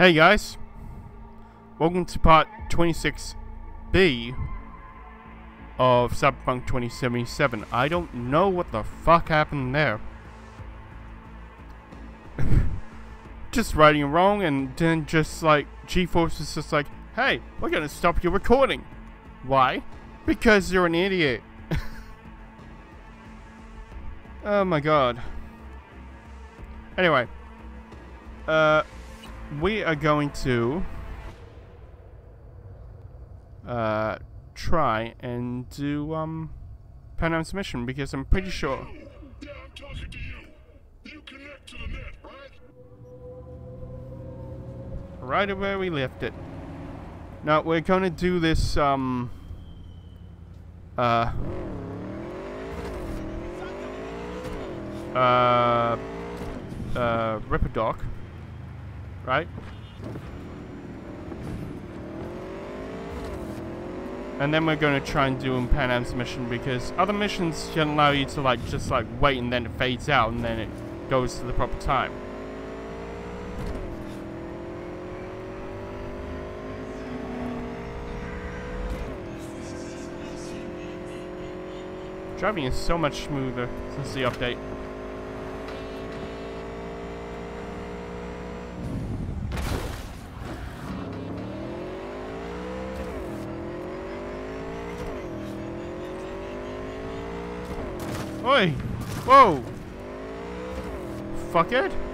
Hey guys, welcome to part 26B of Cyberpunk 2077. I don't know what the fuck happened there. just writing wrong and then just like GeForce is just like, hey, we're gonna stop your recording. Why? Because you're an idiot. oh my god. Anyway. Uh we are going to uh, try and do um, Panam's mission because I'm pretty sure. Yeah, I'm to you. You to net, right? Right where we left it. Now we're going to do this um uh uh uh Ripperdoc right? And then we're going to try and do Panam's mission because other missions can allow you to like just like wait and then it fades out and then it goes to the proper time. Driving is so much smoother since the update. Oi! Whoa! Fuckhead? I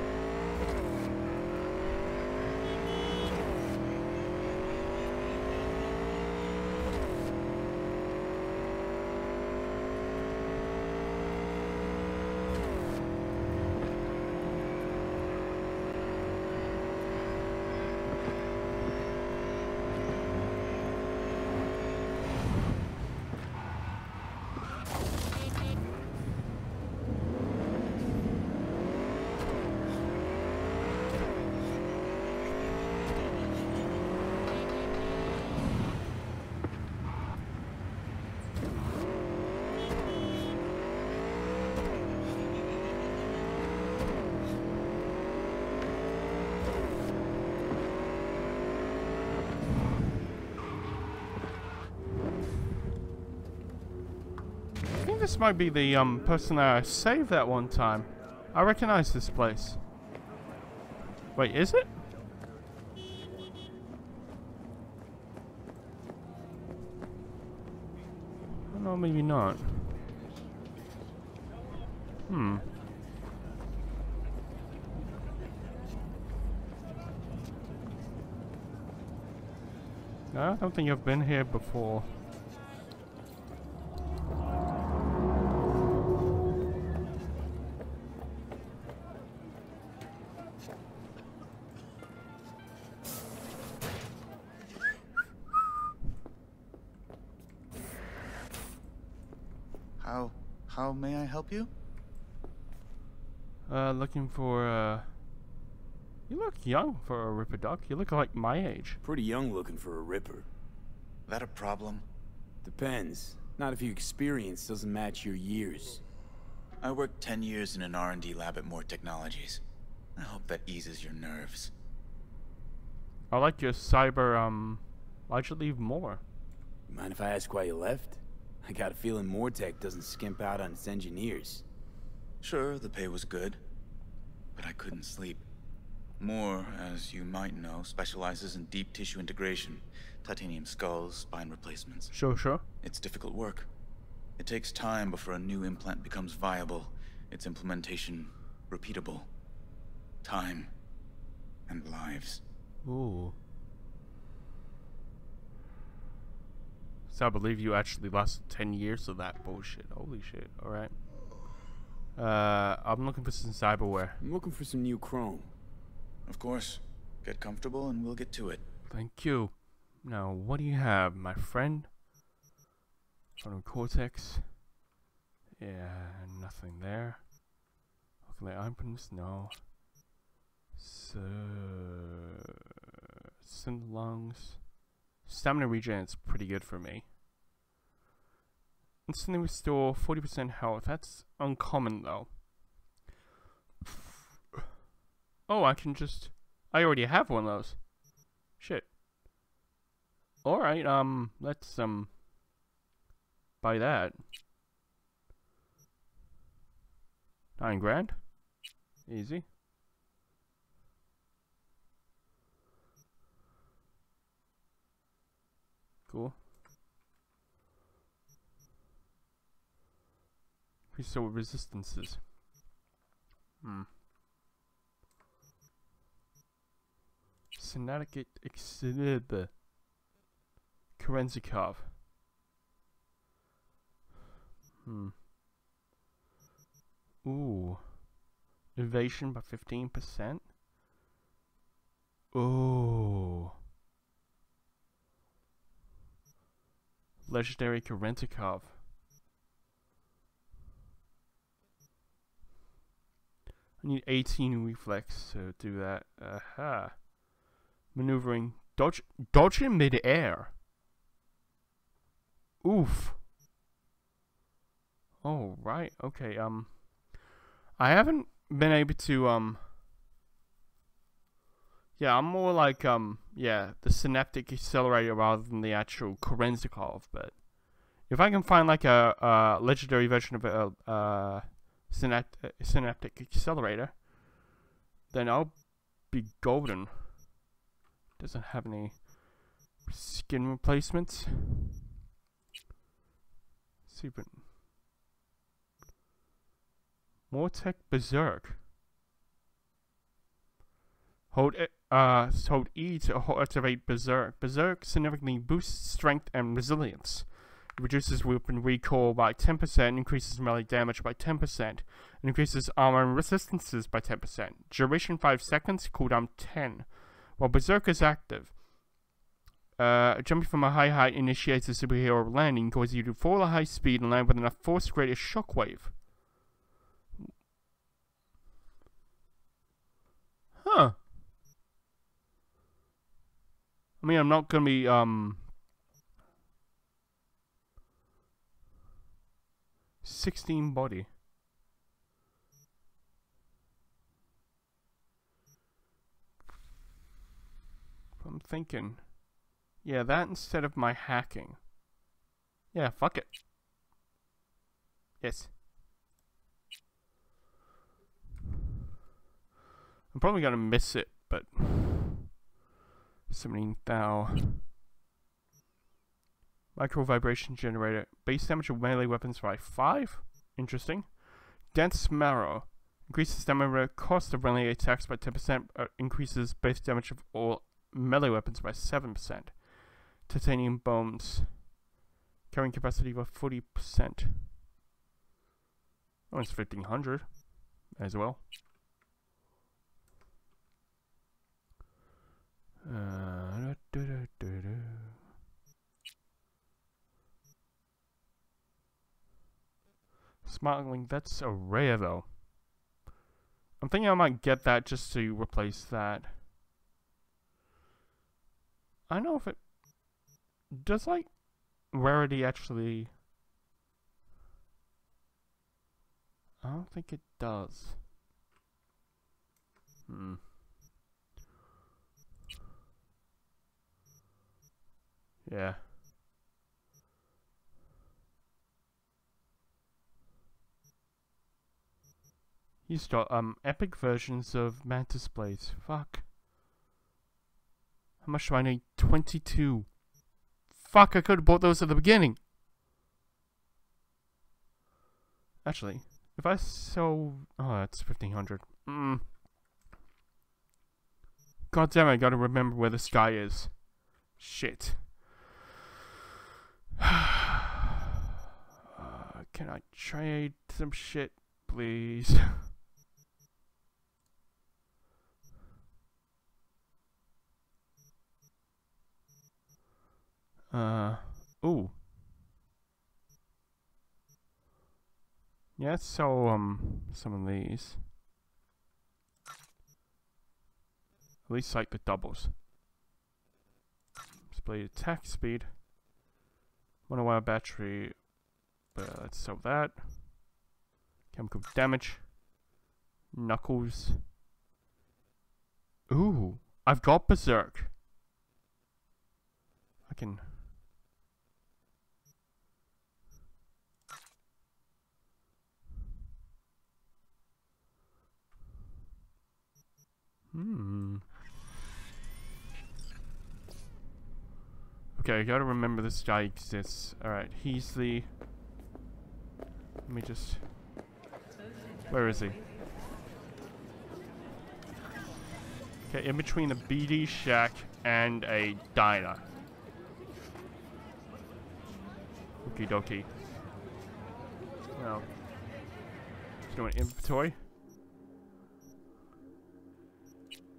this might be the um, person that I saved that one time. I recognize this place. Wait, is it? No, maybe not. Hmm. No, I don't think I've been here before. Help you? Uh, looking for, uh... You look young for a Ripperdoc. You look like my age. Pretty young looking for a ripper. That a problem? Depends. Not if your experience doesn't match your years. I worked 10 years in an R&D lab at Moore Technologies. I hope that eases your nerves. I like your cyber, um... Why'd you leave more? Mind if I ask why you left? I got a feeling Moore Tech doesn't skimp out on its engineers. Sure, the pay was good, but I couldn't sleep. Moore, as you might know, specializes in deep tissue integration, titanium skulls, spine replacements. Sure, sure. It's difficult work. It takes time before a new implant becomes viable, its implementation repeatable. Time and lives. Ooh. So I believe you actually lasted 10 years of that bullshit. Holy shit. Alright. Uh, I'm looking for some cyberware. I'm looking for some new chrome. Of course. Get comfortable and we'll get to it. Thank you. Now, what do you have, my friend? Frontal cortex. Yeah, nothing there. Okay, items, no. So, synth lungs. Stamina regen is pretty good for me. Instantly restore 40% health. That's uncommon though. Oh, I can just I already have one of those. Shit. Alright, um, let's, um, buy that. Nine grand? Easy. Cool. Increase so resistances. Hmm. Synatic exhibit. Kerenzikov. Hmm. Ooh. Evasion by 15%? Ooh. Legendary Kerenzikov. I need 18 reflex to do that. Aha. Maneuvering. Dodge, dodge in mid-air. Oof. Oh, right. Okay, um... I haven't been able to, um... Yeah, I'm more like, um, yeah, the synaptic accelerator rather than the actual Kerenzikov, but... If I can find, like, a, a legendary version of a, uh, synapt synaptic accelerator, then I'll be golden. Doesn't have any skin replacements. Super. Moore Tech Berserk. Hold it, uh, hold E to activate Berserk. Berserk significantly boosts strength and resilience. It reduces weapon recoil by 10%, increases melee damage by 10%, and increases armor and resistances by 10%. Duration 5 seconds, cooldown 10. While Berserk is active, uh, jumping from a high height initiates a superhero landing, causing you to fall at high speed and land with enough force to create a shockwave. Huh. I mean, I'm not gonna be, um... 16 body. I'm thinking. Yeah, that instead of my hacking. Yeah, fuck it. Yes. I'm probably gonna miss it, but summoning thou. Micro vibration generator. Base damage of melee weapons by 5. Interesting. Dense marrow. Increases damage cost of melee attacks by 10%. Uh, increases base damage of all melee weapons by 7%. Titanium bones. Carrying capacity by 40%. Oh, it's 1500 as well. Uh, da, Smiling, that's a rare though. I'm thinking I might get that just to replace that. I don't know if it does like rarity actually I don't think it does. Hmm. Yeah. He's got um epic versions of Mantis Blades. Fuck. How much do I need? 22. Fuck, I could have bought those at the beginning. Actually, if I sell... Oh, that's 1500. Mm. God damn, I gotta remember where this guy is. Shit. Uh, can I trade some shit, please? Uh, ooh. Yeah, so, um, some of these. At least like the doubles. Display attack speed. One hour battery. But let's sell that. Chemical damage. Knuckles. Ooh. I've got Berserk. I can. Hmm. Okay, I gotta remember this guy exists. Alright, he's the... Let me just... Where is he? Okay, in between a BD shack and a diner. Okie dokie. Now, do an inventory.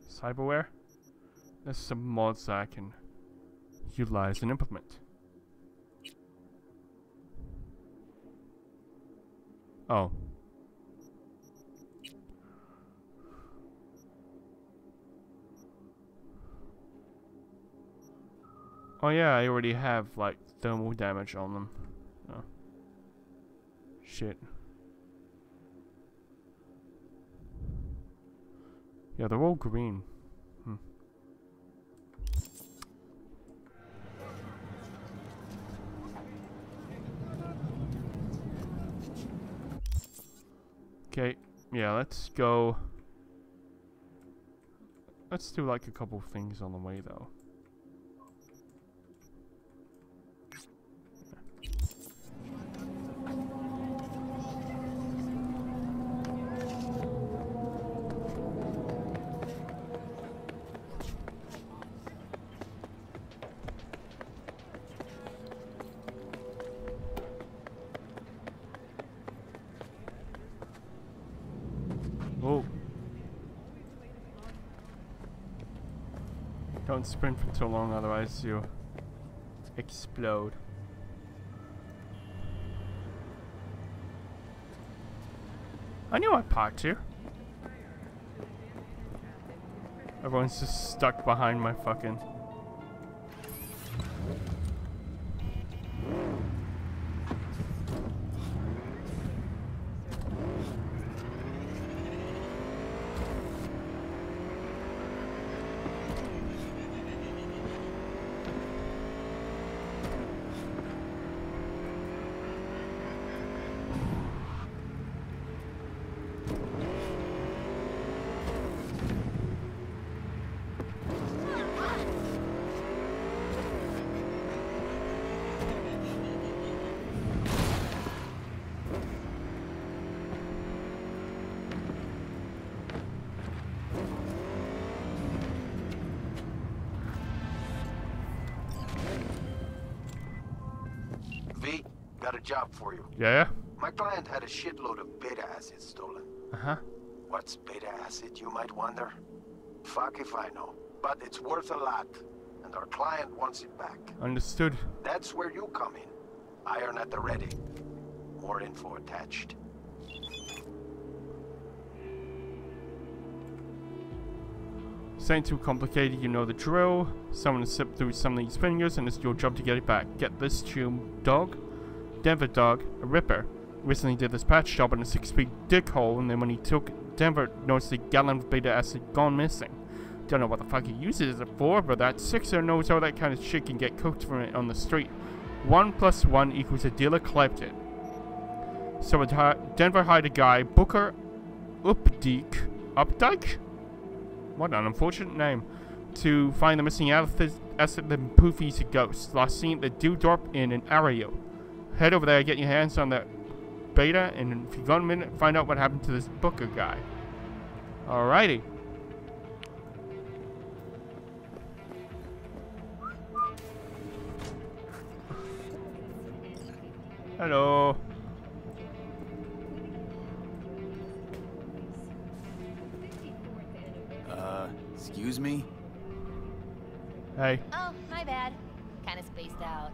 Cyberware. There's some mods that I can utilize and implement. Oh. Oh yeah, I already have like thermal damage on them. Oh. Shit. Yeah, they're all green. Okay, yeah, let's go. Let's do like a couple things on the way though. Sprint for too long, otherwise you explode. I knew I parked here. Everyone's just stuck behind my fucking... a job for you. Yeah? My client had a shitload of beta acid stolen. Uh-huh. What's beta acid, you might wonder? Fuck if I know. But it's worth a lot, and our client wants it back. Understood. That's where you come in. Iron at the ready. More info attached. This ain't too complicated, you know the drill. Someone to slip through some of these fingers and it's your job to get it back. Get this tomb dog, Denver dog, a ripper. Recently did this patch job in a six feet dick hole and then when he took Denver noticed a gallon of beta acid gone missing. Don't know what the fuck he uses it for, but that sixer knows how that kind of shit can get cooked from it on the street. One plus one equals a dealer it. So Denver hired a guy, Booker Updike, Updike? What an unfortunate name. To find the missing acid, acid then Poofy's a ghost. Last seen at the Dewdrop Inn an Arroyo. Head over there, get your hands on that beta, and if you got a minute, find out what happened to this Booker guy. Alrighty. Hello. Uh, excuse me? Hey. Oh, my bad. Kinda spaced out.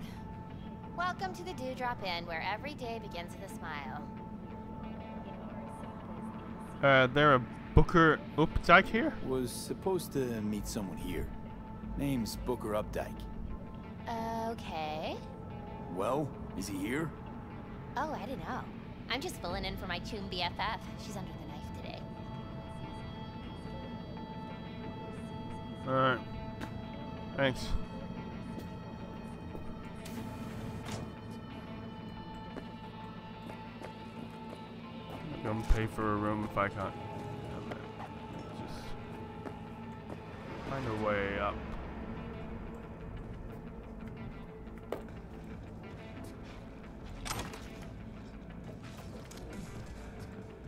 Welcome to the Dewdrop Inn, where every day begins with a smile. Uh, there a Booker Updike here? Was supposed to meet someone here. Name's Booker Updike. Okay. Well, is he here? Oh, I don't know. I'm just filling in for my Choom BFF. She's under the knife today. Alright. Thanks. Gonna pay for a room if I can't. Find a way up.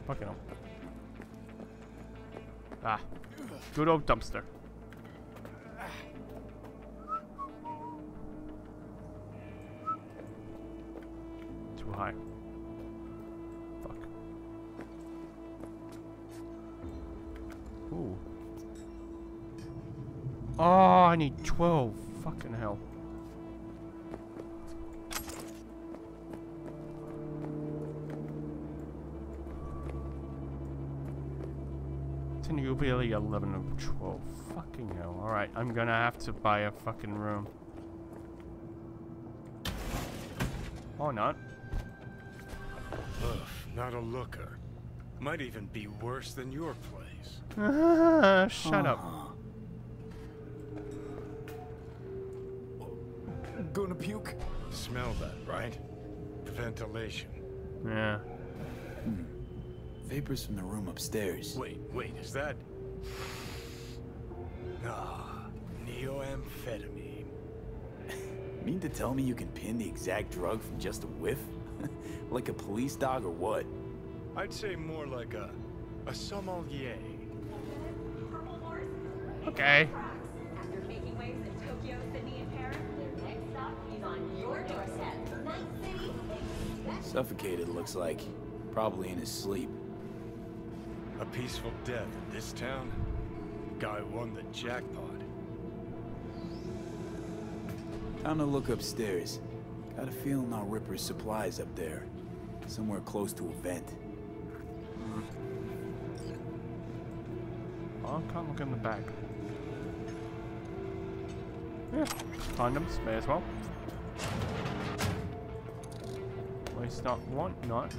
Fucking hell. Ah. Good old dumpster. Fucking hell. Then you'll be like 11 or 12. Fucking hell. Alright, I'm gonna have to buy a fucking room. Or not. Ugh, not a looker. Might even be worse than your place. Ah, shut up. Gonna puke? Smell that, right? The ventilation. Yeah. Hmm. Vapors from the room upstairs. Wait, wait, is that... Ah, neoamphetamine. Mean to tell me you can pin the exact drug from just a whiff? like a police dog or what? I'd say more like a... a sommelier. Okay. Suffocated, looks like. Probably in his sleep. A peaceful death in this town? Guy won the jackpot. Time to look upstairs. Got a feeling our Ripper's supplies up there. Somewhere close to a vent. Oh, I can't look in the back. Yeah, condoms, may as well. Not, want not.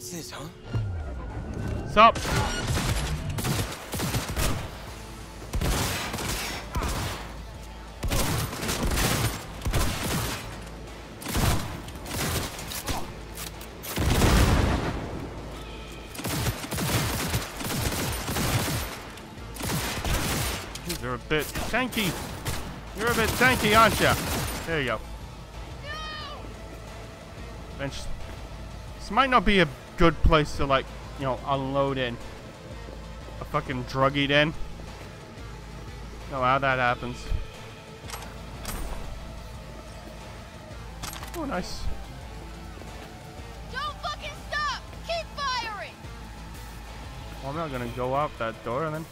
What's this, huh? Stop! You're a bit tanky. You're a bit tanky, aren't you? There you go. Bench This might not be a good place to like, you know, unload in. A fucking druggie in. Know how that happens. Oh, nice. Don't fucking stop! Keep firing! Well, I'm not gonna go out that door then.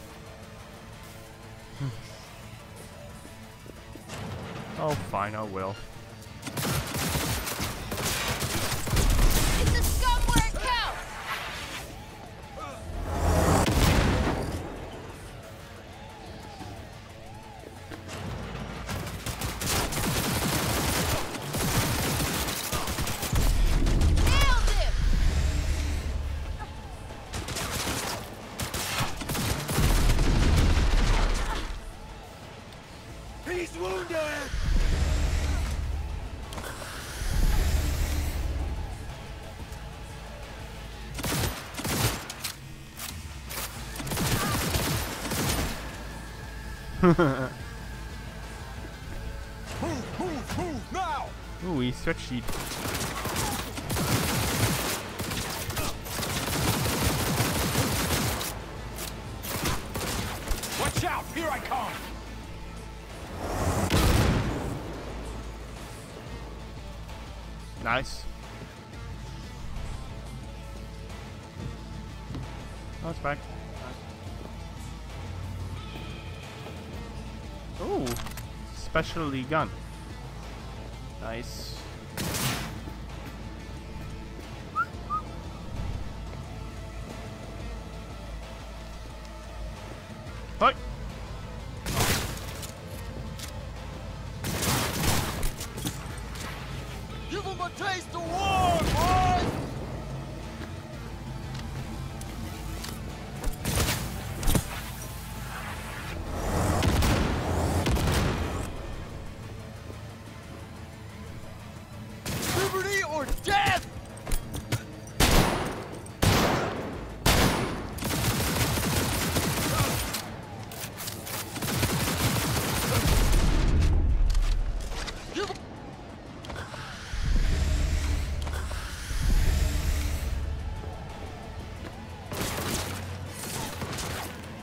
oh, fine, I will. Move, move, move, now! Ooh, he sheet. Specialty gun.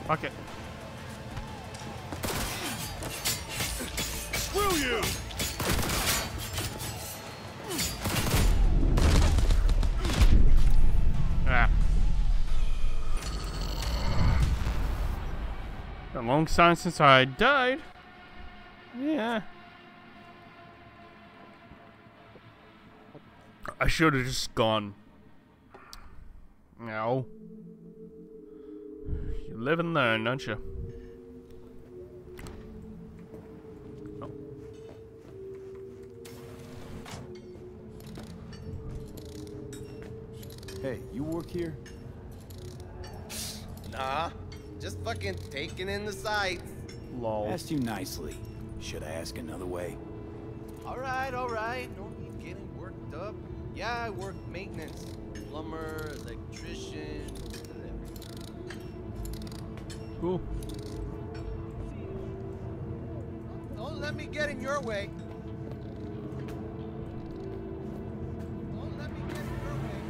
Fuck it. Screw you! Ah. A long time since I died. Yeah. I should have just gone. No. You live and learn, don't you? Oh. Hey, you work here? Nah, just fucking taking in the sights. Lol. Asked you nicely. Should I ask another way? All right, all right. No need getting worked up. Yeah, I work maintenance, plumber, electrician, whatever. Cool. Don't let me get in your way. Don't let me get in your way.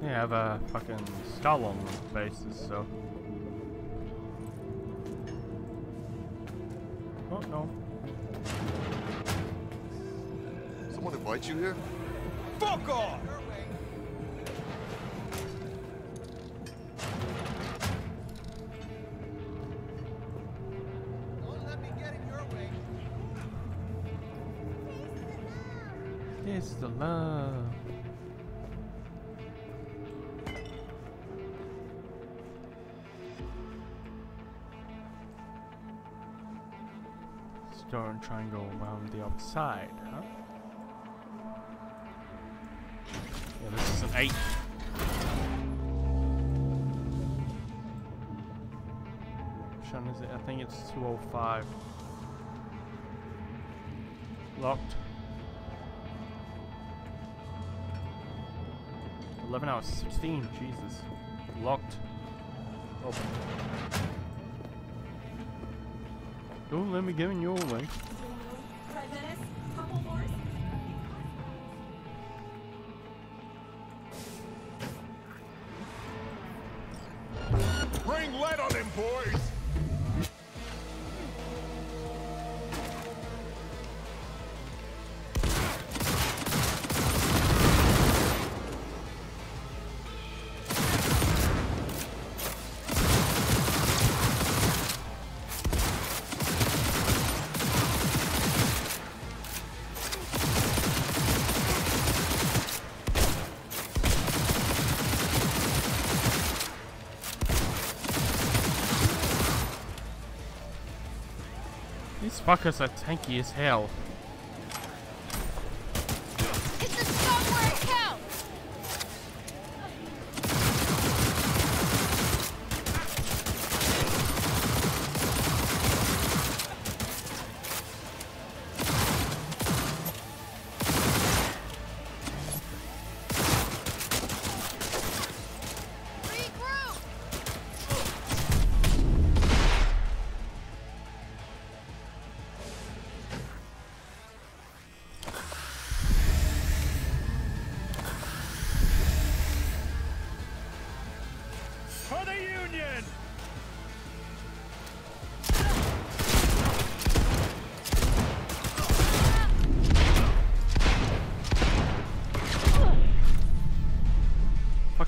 They have a fucking skull on the bases, so. Someone invite you here? Fuck off! Your way. Don't let me get in your way. It's the love. Store and try and go around the outside, huh? Yeah, an 8. Which one is it? I think it's 205. Locked. 11 hours 16, Jesus. Locked. Open. Don't let me get in your way. Fuckers are tanky as hell.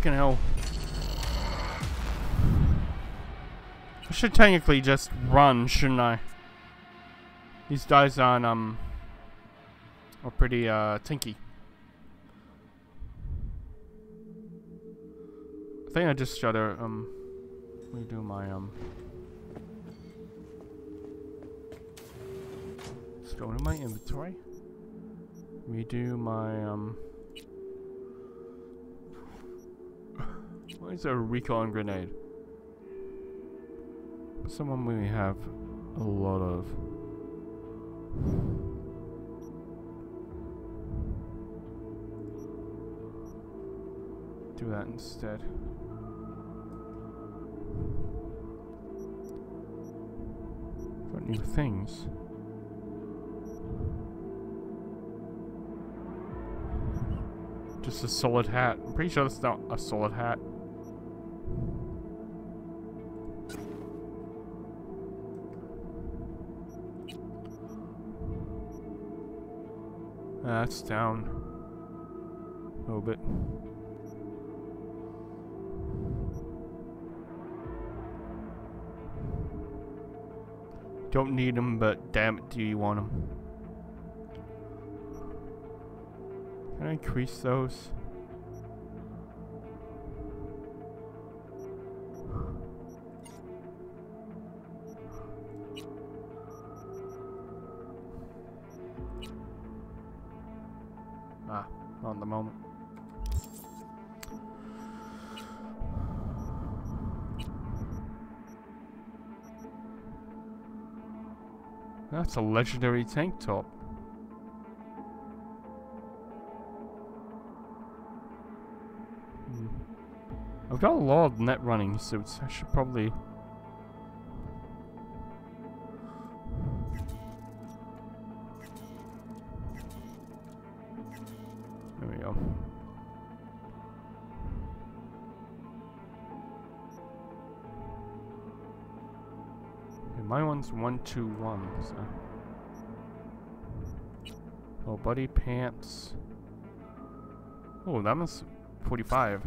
Fucking hell. I should technically just run, shouldn't I? These guys on um are pretty uh tinky. I think I just gotta um redo my um Let's go into my inventory. Redo my um Why is there a recon grenade? Someone we have a lot of. Do that instead. Got new things. Just a solid hat. I'm pretty sure that's not a solid hat. That's down a little bit. Don't need them, but damn it, do you want them? Can I increase those? That's a legendary tank top. Hmm. I've got a lot of net running suits. I should probably. There we go. My one's one two one. So. Oh, buddy pants. Oh, that one's forty-five.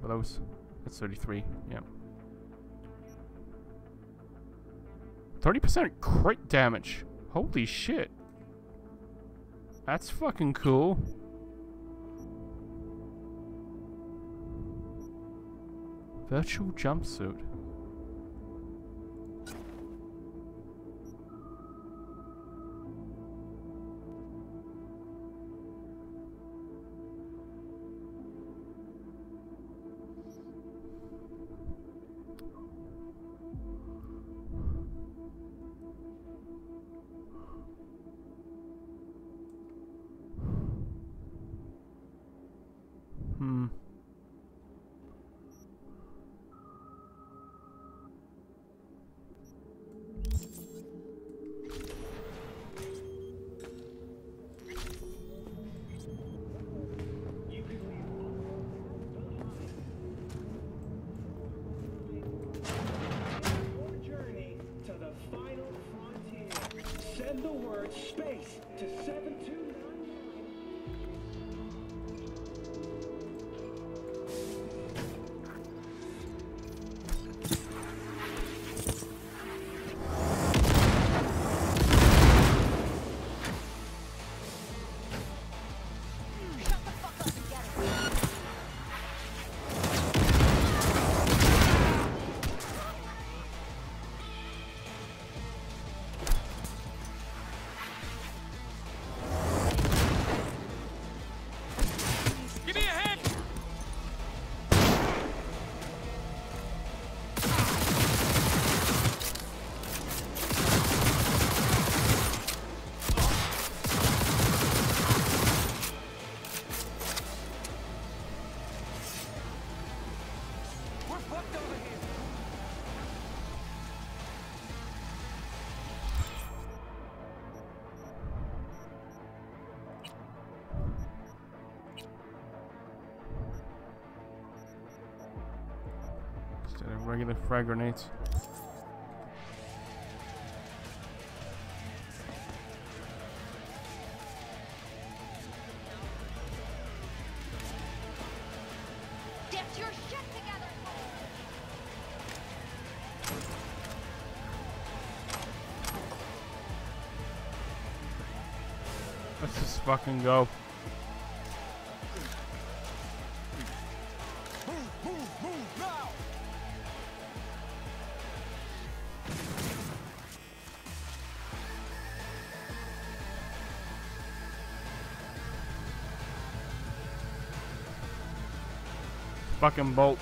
But those, that's thirty-three. Yeah. Thirty percent crit damage. Holy shit. That's fucking cool. Virtual jumpsuit. Regular frag grenades. Let's just fucking go. Fucking bolt.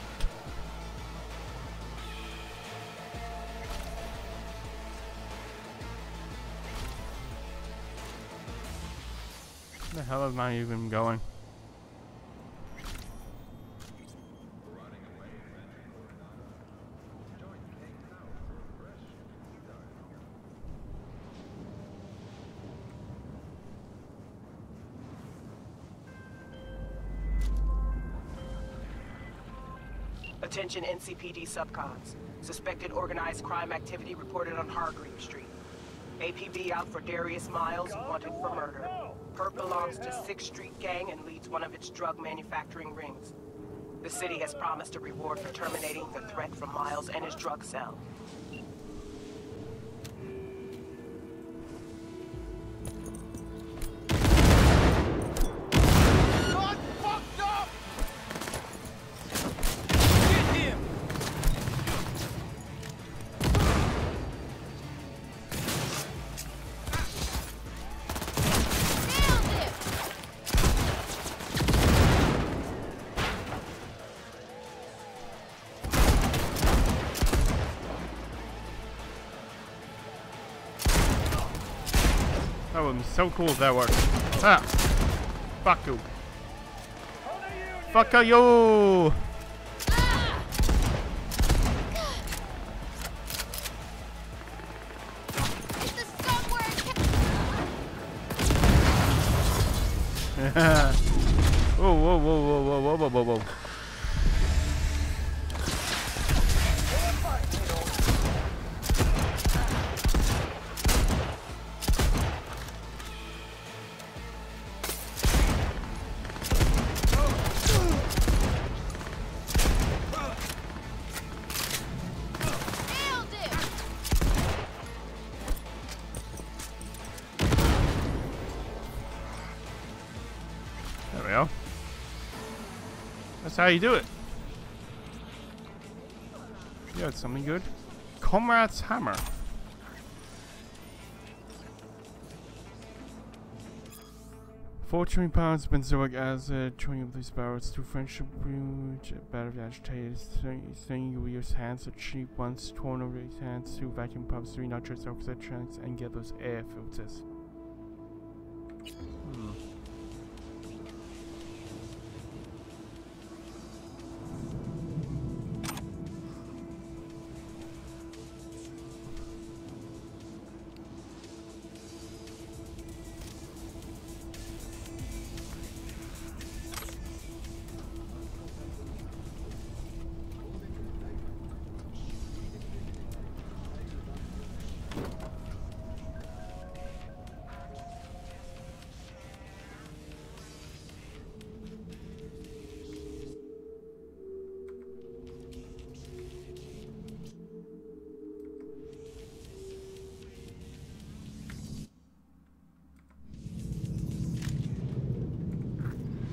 Where the hell am I even going? Attention NCPD subcons. Suspected organized crime activity reported on Hargreave Street. APB out for Darius Miles, wanted for murder. Perp belongs to 6th Street Gang and leads one of its drug manufacturing rings. The city has promised a reward for terminating the threat from Miles and his drug cell. Be so cool that worked. Ah! Fuck you. Fuck you! How you do it. You got something good. Comrade's Hammer. Fortune pounds benzoic acid, chewing of these barrels to friendship root, battle agitated, saying you use hands are cheap once torn over his hands, two vacuum pumps, three nitrous oxide tanks, and get those air filters.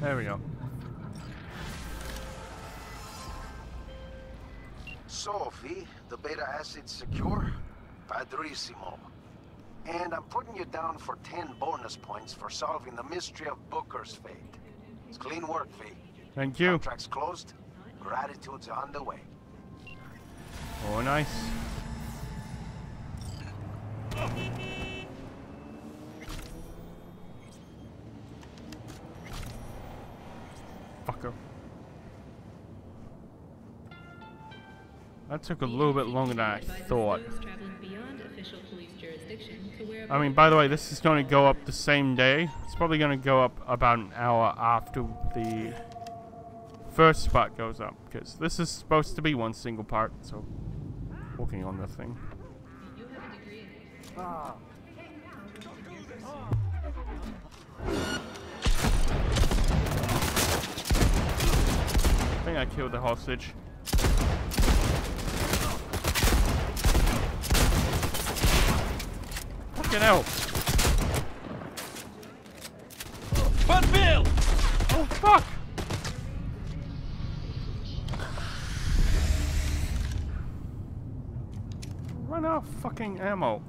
There we go. Sophie, the beta acid secure? Padrissimo. And I'm putting you down for 10 bonus points for solving the mystery of Booker's fate. It's clean work, V. Thank you. Contract's closed. Gratitude's on the way. Oh, nice. That took a little bit longer than I thought. I mean, by the way, this is going to go up the same day. It's probably going to go up about an hour after the first spot goes up. Because this is supposed to be one single part, so working on the thing. I think I killed the hostage. Fucking hell! But Bill! Oh fuck! Run out of fucking ammo.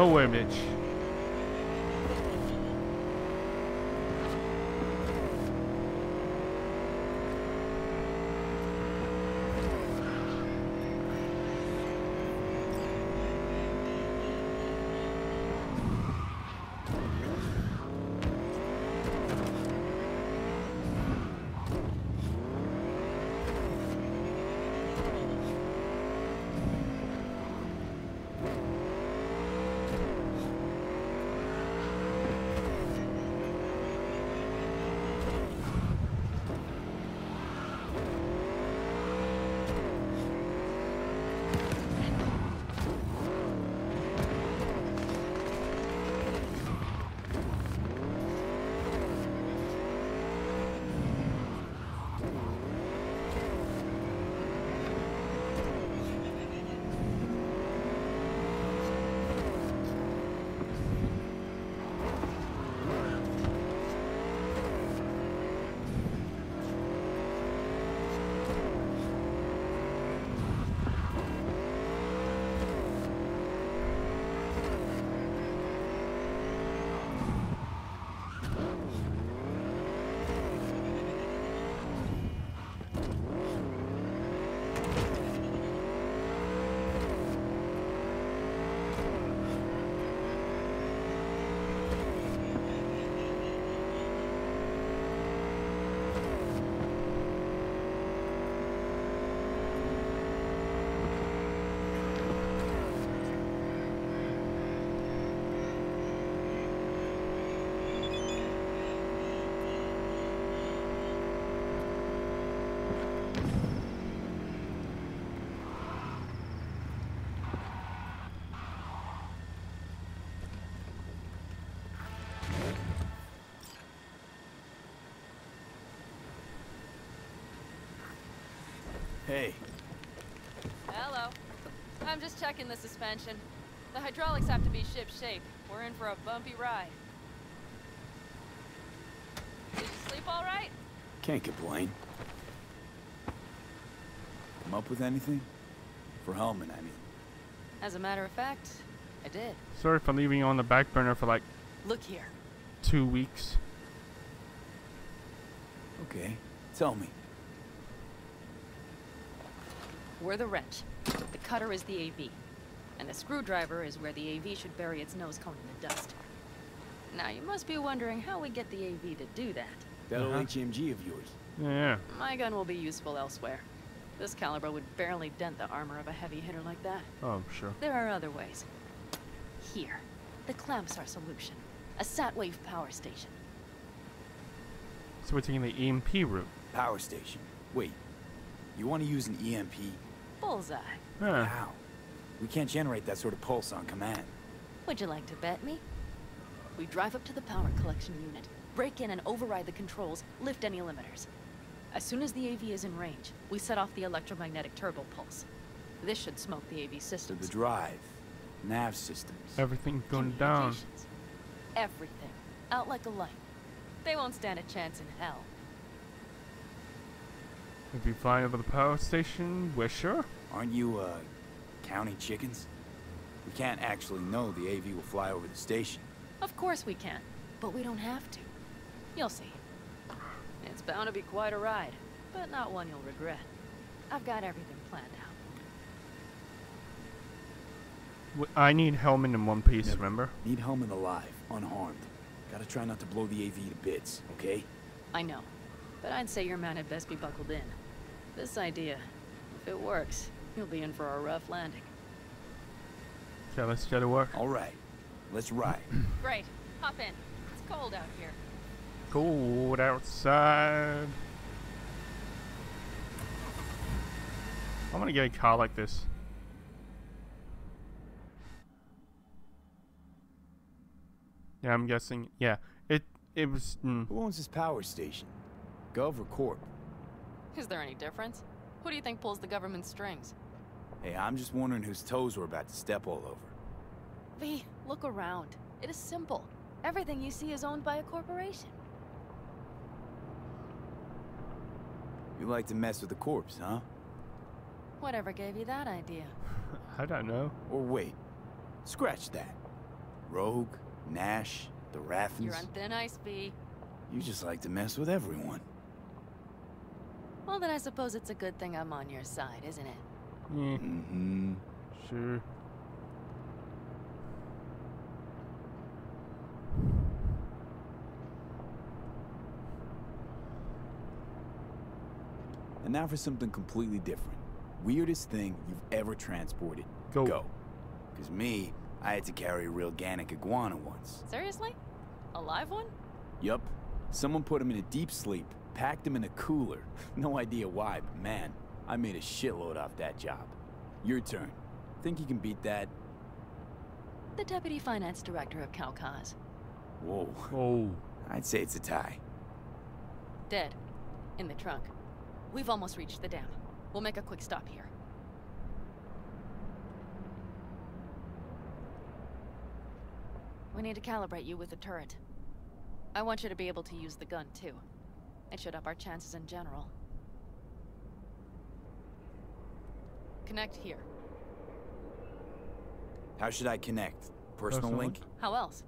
Nowhere, bitch. Hey, Hello. I'm just checking the suspension. The hydraulics have to be ship shape. We're in for a bumpy ride. Did you sleep all right? can't complain. Come up with anything? For Hellman, I mean. As a matter of fact, I did. Sorry for leaving you on the back burner for like Look here. two weeks. Okay, tell me. We're the wrench. The cutter is the AV. And the screwdriver is where the AV should bury its nose cone in the dust. Now, you must be wondering how we get the AV to do that. That old Uh-huh. HMG of yours. Yeah. My gun will be useful elsewhere. This caliber would barely dent the armor of a heavy hitter like that. Oh, sure. There are other ways. Here, the clamps are solution. A Satwave power station. So we're taking the EMP route. Power station. Wait, you want to use an EMP? Bullseye. Huh. How? We can't generate that sort of pulse on command. Would you like to bet me? We drive up to the power collection unit, break in and override the controls, lift any limiters. As soon as the AV is in range, we set off the electromagnetic turbo pulse. This should smoke the AV So systems. the drive, nav systems. Everything's going down. Communications. Everything. Out like a light. They won't stand a chance in hell. If we fly over the power station, we're sure. Aren't you, uh, counting chickens? We can't actually know the AV will fly over the station. Of course we can, but we don't have to. You'll see. It's bound to be quite a ride, but not one you'll regret. I've got everything planned out. I need Hellman in one piece, Never. remember? Need Hellman alive, unharmed. Gotta try not to blow the AV to bits, okay? I know, but I'd say your man had best be buckled in. This idea, if it works, you'll be in for a rough landing. Okay, let's get to work. All right, let's ride. Great, hop in. It's cold out here. Cold outside. I'm gonna get a car like this. Yeah, I'm guessing. Yeah, it it was. Mm, Who owns this power station? Gov or Corp? Is there any difference? Who do you think pulls the government strings? Hey, I'm just wondering whose toes we're about to step all over. V, look around. It is simple. Everything you see is owned by a corporation. You like to mess with the corpse, huh? Whatever gave you that idea? I don't know. Or wait, scratch that. Rogue, Nash, the Raffens. You're on thin ice, V. You just like to mess with everyone. Well, then I suppose it's a good thing I'm on your side, isn't it? Mm-hmm. sure. And now for something completely different. Weirdest thing you've ever transported. Go. Go. Cause me, I had to carry a real Gannic iguana once. Seriously? A live one? Yup. Someone put him in a deep sleep, packed him in a cooler. No idea why, but man, I made a shitload off that job. Your turn. Think you can beat that? The deputy finance director of Calcaz. Whoa. Oh, I'd say it's a tie. Dead. In the trunk. We've almost reached the dam. We'll make a quick stop here. We need to calibrate you with the turret. I want you to be able to use the gun, too. It should up our chances in general. Connect here. How should I connect? Personal, Personal link? link? How else?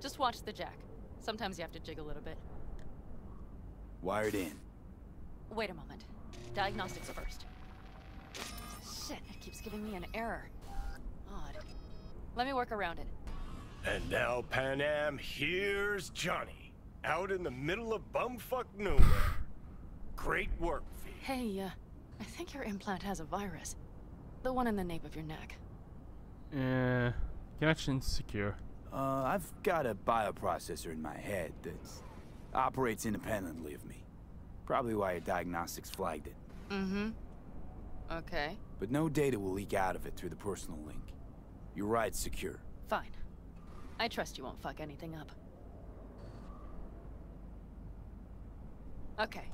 Just watch the jack. Sometimes you have to jig a little bit. Wired in. Wait a moment. Diagnostics first. Shit, it keeps giving me an error. Odd. Let me work around it. And now, Panam, here's Johnny. Out in the middle of bumfuck nowhere. Great work, V. Hey, uh, I think your implant has a virus. The one in the nape of your neck. uh, connection secure. Uh, I've got a bioprocessor in my head that operates independently of me. Probably why your diagnostics flagged it. Mm-hmm. Okay, But no data will leak out of it through the personal link. Your ride's secure. fine. I trust you won't fuck anything up. Okay.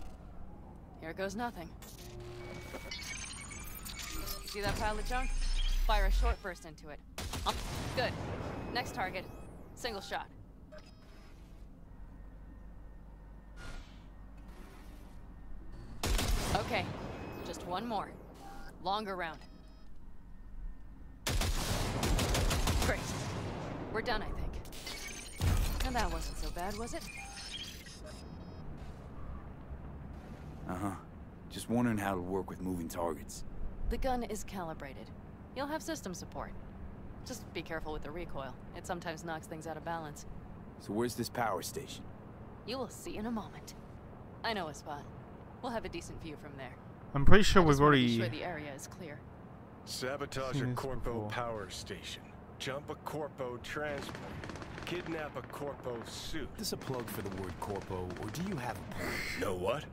Here goes nothing. See that pile of junk? Fire a short burst into it. Oh, good. Next target. Single shot. Okay. Just one more. Longer round. Great. We're done, I think. And that wasn't so bad, was it? Uh-huh. Just wondering how it'll work with moving targets. The gun is calibrated. You'll have system support. Just be careful with the recoil. It sometimes knocks things out of balance. So where's this power station? You will see in a moment. I know a spot. We'll have a decent view from there. I'm pretty sure we've just wanna be already. sure the area is clear. Sabotage a this Corpo before. power station. Jump a Corpo transport. Kidnap a Corpo suit. Is this a plug for the word corpo, or do you have a point? Know what?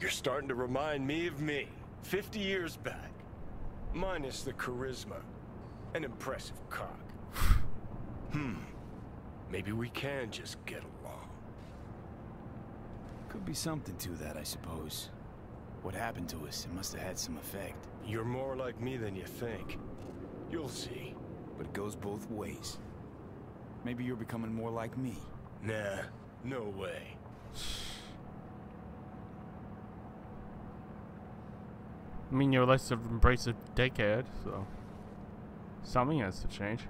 You're starting to remind me of me. 50 years back. Minus the charisma. An impressive cock. hmm. Maybe we can just get along. Could be something to that, I suppose. What happened to us, it must have had some effect. You're more like me than you think. You'll see. But it goes both ways. Maybe you're becoming more like me. Nah, no way. I mean, you're less of embrace a dickhead, so something has to change.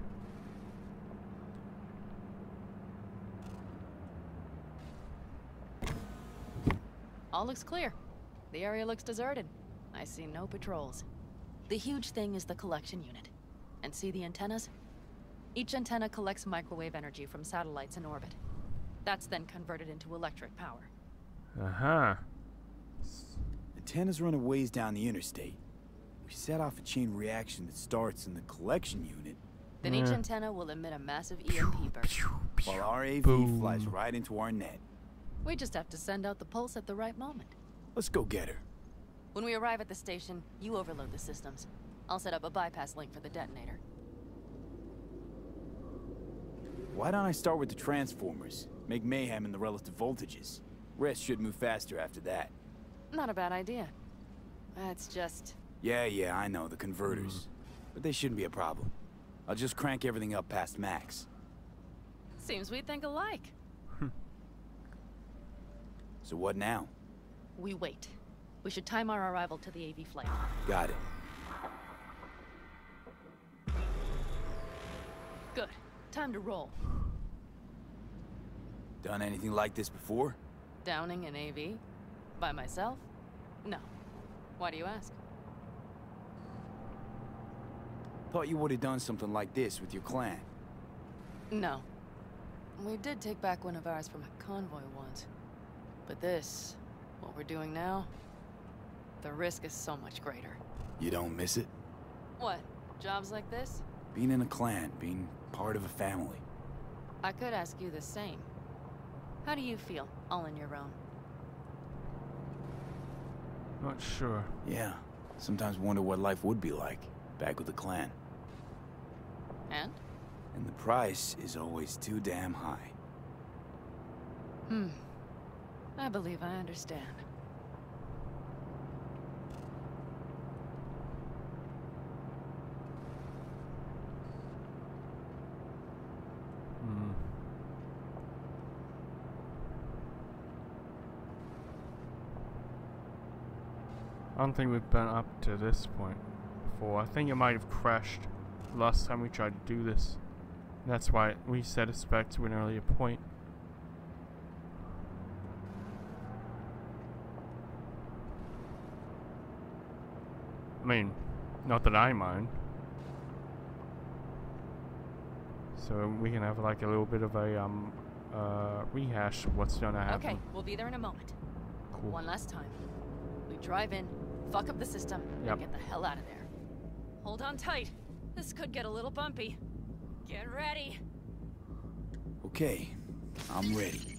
All looks clear. The area looks deserted. I see no patrols. The huge thing is the collection unit. And see the antennas? Each antenna collects microwave energy from satellites in orbit. That's then converted into electric power. Uh huh. Antennas run a ways down the interstate. We set off a chain reaction that starts in the collection unit, Then each antenna will emit a massive EMP burst. while our AV Boom. flies right into our net. We just have to send out the pulse at the right moment. Let's go get her. When we arrive at the station, you overload the systems. I'll set up a bypass link for the detonator. Why don't I start with the transformers? Make mayhem in the relative voltages. Rest should move faster after that. Not a bad idea. That's just... Yeah, yeah, I know, the converters. Mm-hmm. But they shouldn't be a problem. I'll just crank everything up past max. Seems we think alike. Hmm. So what now? We wait. We should time our arrival to the AV flight. Got it. Good. Time to roll. Done anything like this before? Downing an AV? By myself? No. Why do you ask? Thought you would have done something like this with your clan. No. We did take back one of ours from a convoy once. But this, what we're doing now, the risk is so much greater. You don't miss it? What? Jobs like this? Being in a clan, being part of a family. I could ask you the same. How do you feel, all on your own? Not sure. Yeah. Sometimes wonder what life would be like, back with the clan. And? And the price is always too damn high. Hmm. I believe I understand. Hmm. I don't think we've been up to this point before. I think it might have crashed last time we tried to do this. That's why we set us back to an earlier point. I mean, not that I mind. So we can have like a little bit of a um uh rehash of what's gonna happen. Okay, we'll be there in a moment. Cool. One last time. We drive in, fuck up the system, Yep. and get the hell out of there. Hold on tight. This could get a little bumpy. Get ready. Okay, I'm ready.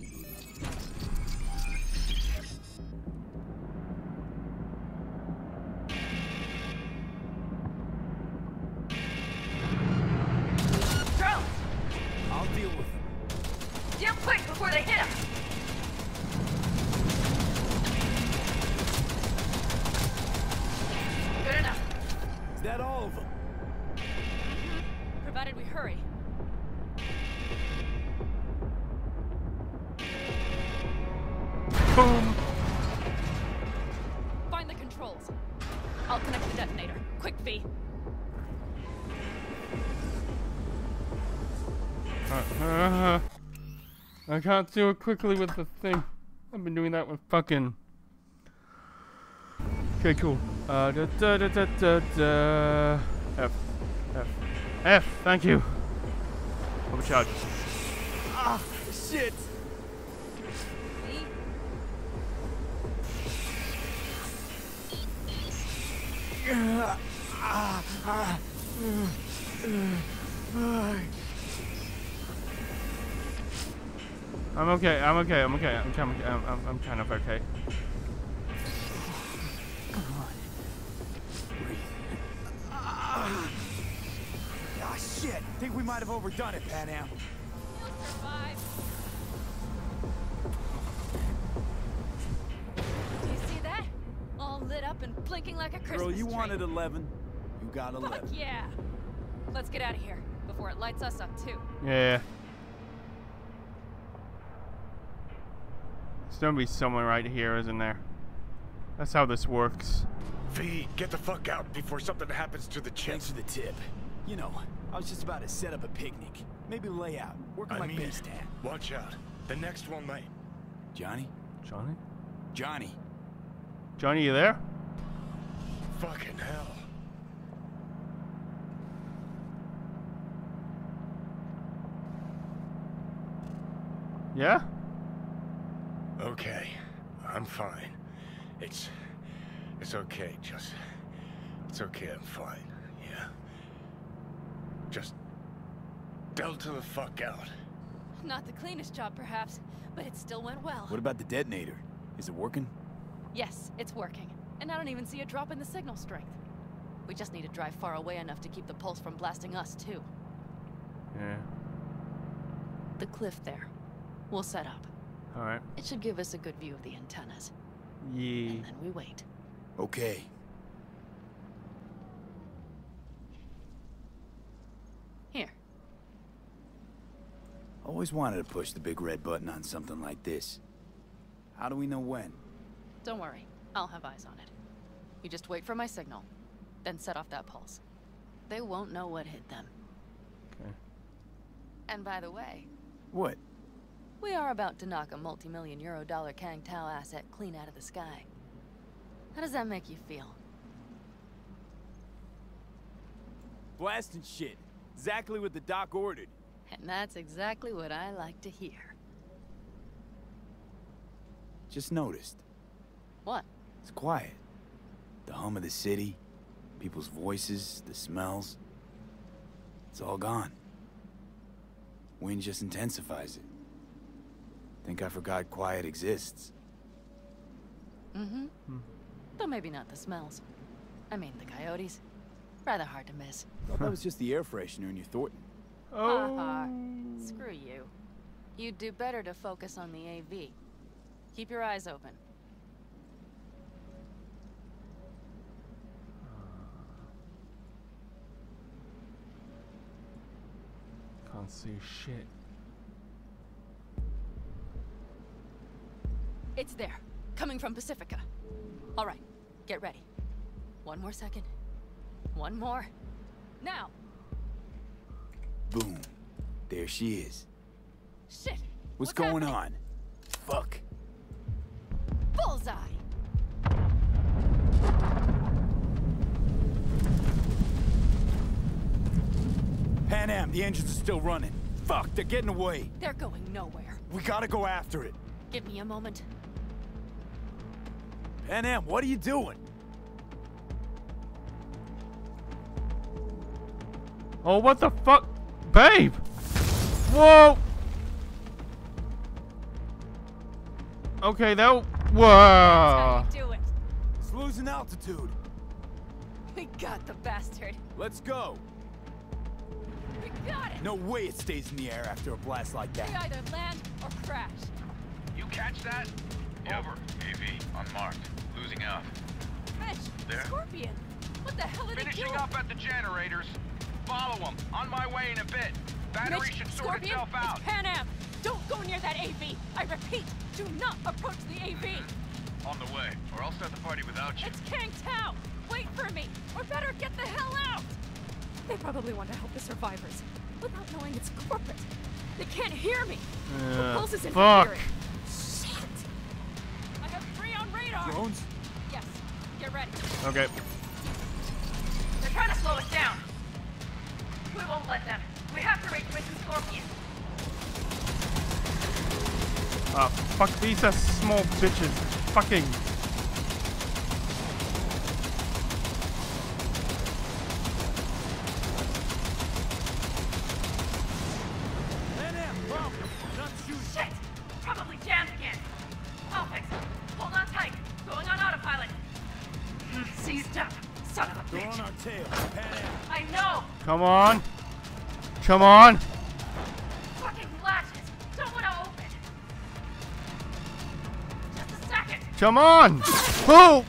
I can't do it quickly with the thing. I've been doing that with fucking. Okay, cool. Uh, da da da da da da. F. F. F. Thank you. Overcharge. Ah, shit! Ah, ah, ah, ah. I'm okay. I'm okay. I'm okay. I'm kind of, I'm, I'm, I'm kind of okay. Ah, shit! Think we might have overdone it, Panam. Do you see that? All lit up and blinking like a Christmas Girl, you tree. wanted 11. You got 11. Fuck yeah! Let's get out of here before it lights us up too. Yeah. Gonna be someone right here, isn't there? That's how this works. V, get the fuck out before something happens to the chip. Thanks for the tip. You know, I was just about to set up a picnic. Maybe lay out. Work on I my mean base it. tan. Watch out. The next one might. Johnny? Johnny? Johnny. Johnny, you there? Fucking hell. Yeah? Okay, I'm fine. It's... It's okay, just... It's okay, I'm fine, yeah? Just... Delta the fuck out. Not the cleanest job, perhaps, but it still went well. What about the detonator? Is it working? Yes, it's working. And I don't even see a drop in the signal strength. We just need to drive far away enough to keep the pulse from blasting us, too. Yeah. The cliff there. We'll set up. Alright. It should give us a good view of the antennas. Yeah. And then we wait. Okay. Here. Always wanted to push the big red button on something like this. How do we know when? Don't worry. I'll have eyes on it. You just wait for my signal. Then set off that pulse. They won't know what hit them. Okay. And by the way, What? We are about to knock a multi-million euro dollar Kang Tao asset clean out of the sky. How does that make you feel? Blasting shit. Exactly what the doc ordered. And that's exactly what I like to hear. Just noticed. What? It's quiet. The hum of the city, people's voices, the smells. It's all gone. Wind just intensifies it. I think I forgot quiet exists. Mm-hmm. Hmm. Though maybe not the smells. I mean, the coyotes. Rather hard to miss. Thought that was just the air freshener in your Thorton. Ha ha. Screw you. You'd do better to focus on the AV. Keep your eyes open. Can't see shit. It's there. Coming from Pacifica. All right. Get ready. One more second. One more. Now. Boom. There she is. Shit. What's, going on? Fuck. Bullseye. Panam, the engines are still running. Fuck, they're getting away. They're going nowhere. We gotta go after it. Give me a moment. Panam, what are you doing? Oh, what the fuck? Babe! Whoa! Okay, that. Whoa! How you do it? It's losing altitude. We got the bastard. Let's go. We got it. No way it stays in the air after a blast like that. We either land or crash. You catch that? Over. AV, unmarked. Losing out. Mitch, There? Scorpion. What the hell are they Finishing doing? up at the generators. Follow them. On my way in a bit. Battery Mitch, should sort Scorpion, itself out. it's Panam. Don't go near that AV. I repeat, do not approach the AV. On the way, or I'll start the party without you. It's Kang Tao. Wait for me, or better get the hell out. They probably want to help the survivors without knowing it's corporate. They can't hear me. Uh, the pulse is fuck. interfering. Shit. Drones? Yes. Get ready. Okay. They're trying to slow us down. We won't let them. We have to reach Mission Scorpion. Ah, fuck, these are small bitches. Fucking. Come on. Come on. Fucking latches. Don't want to open. Just a second. Come on. Oh!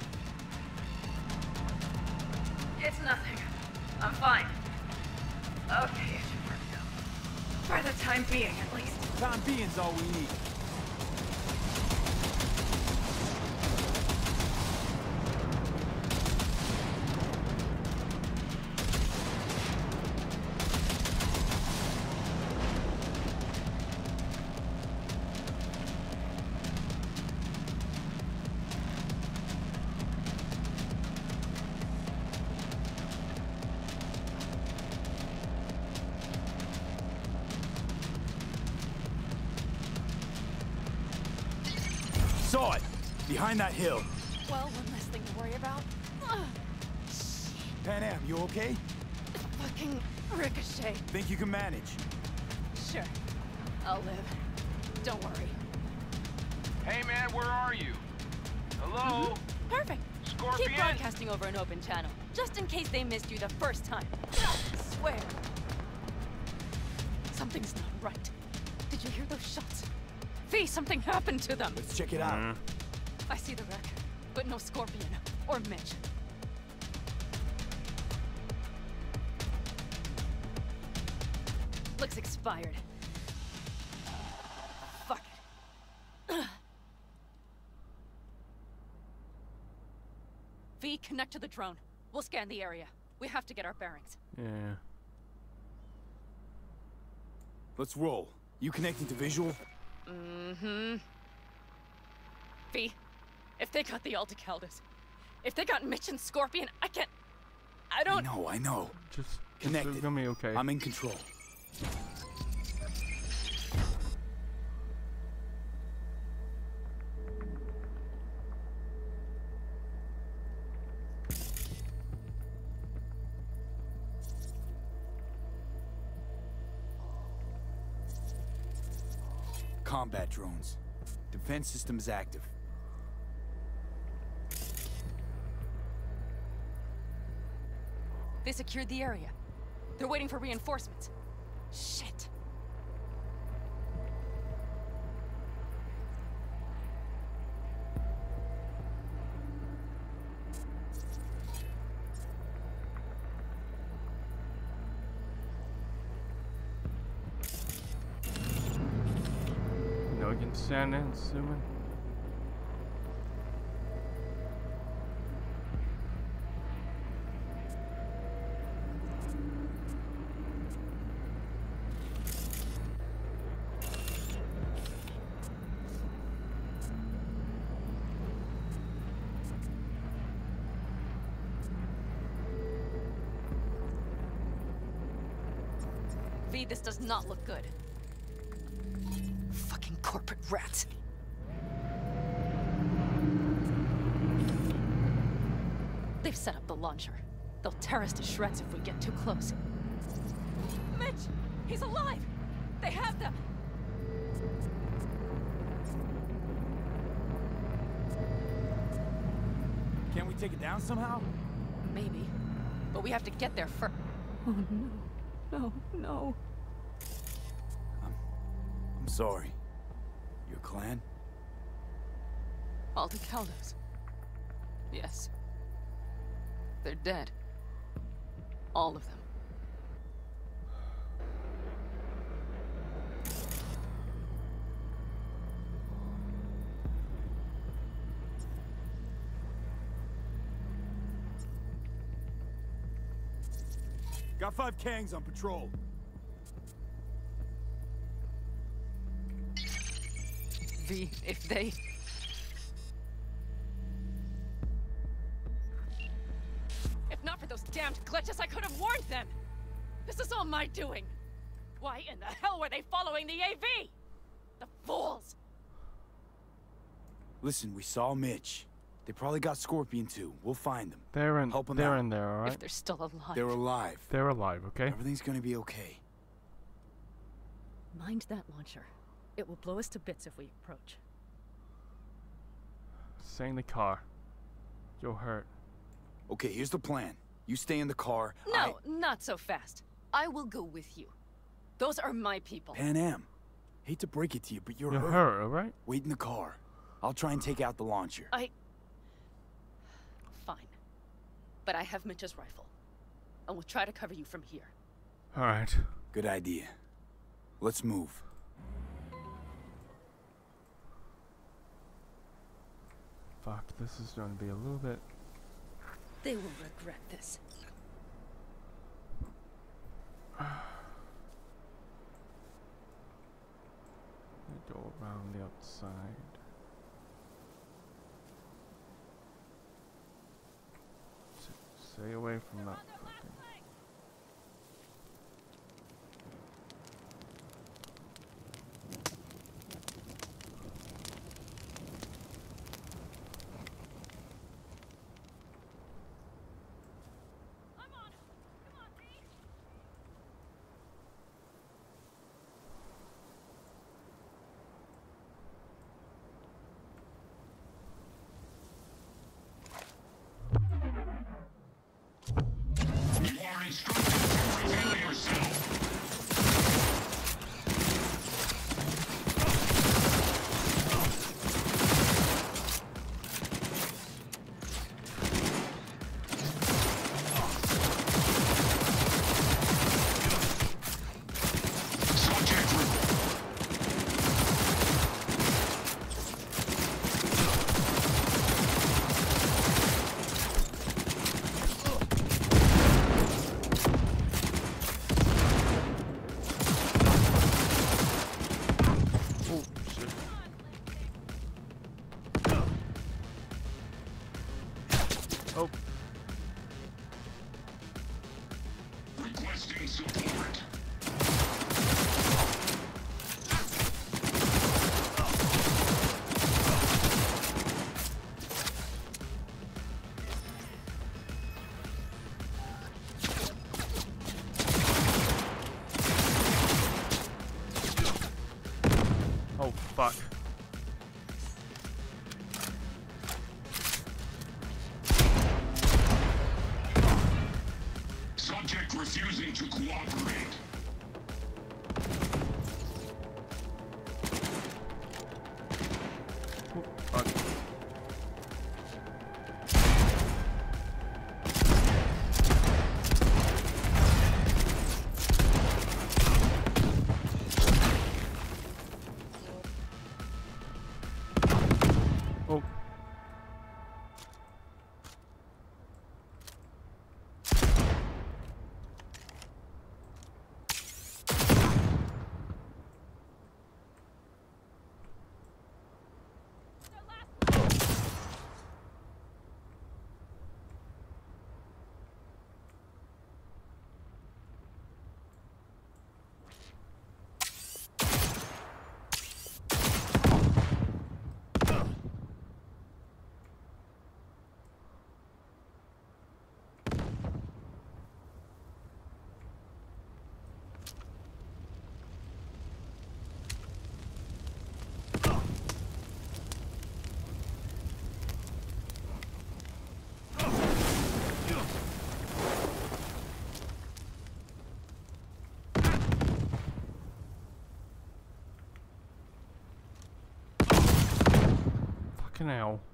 Can manage? Sure. I'll live. Don't worry. Hey man, where are you? Hello? Mm-hmm. Perfect. Scorpion? Keep broadcasting over an open channel, just in case they missed you the first time. I swear. Something's not right. Did you hear those shots? Fee, something happened to them. Let's check it out. Mm-hmm. I see the wreck, but no Scorpion or Mitch. Looks expired. Fuck it. V, connect to the drone. We'll scan the area. We have to get our bearings. Yeah. Let's roll. You connecting to visual? Mm-hmm. V, if they got the Aldecaldos, if they got Mitch and Scorpion, I can't... I don't... know. I know. Just Connected. It's gonna be okay. I'm in control. Combat drones. Defense system is active. They secured the area. They're waiting for reinforcements. Shit. No, you can stand in, assuming. This does not look good. Fucking corporate rats. They've set up the launcher. They'll tear us to shreds if we get too close. Mitch! He's alive! They have them! Can't we take it down somehow? Maybe. But we have to get there first. Oh no. Oh, no, no. Sorry. Your clan? Aldecaldos. Yes. They're dead. All of them. Got five Kangs on patrol. V, if they... If not for those damned glitches, I could have warned them! This is all my doing! Why in the hell were they following the AV? The fools! Listen, we saw Mitch. They probably got Scorpion too. We'll find them. They're in. Help 'em they're out. in there, all right. If they're still alive. They're alive. They're alive. Okay. Everything's gonna be okay. Mind that launcher. It will blow us to bits if we approach. Stay in the car. You'll hurt. Okay, here's the plan. You stay in the car. No, not so fast. I will go with you. Those are my people. Pan Am. Hate to break it to you, but you're, You're hurt. hurt, all right? Wait in the car. I'll try and take out the launcher. I... Fine. But I have Mitch's rifle. I will try to cover you from here. All right. Good idea. Let's move. Fuck, this is going to be a little bit. They will regret this. Go around the outside. Stay away from that. Refusing Fucking.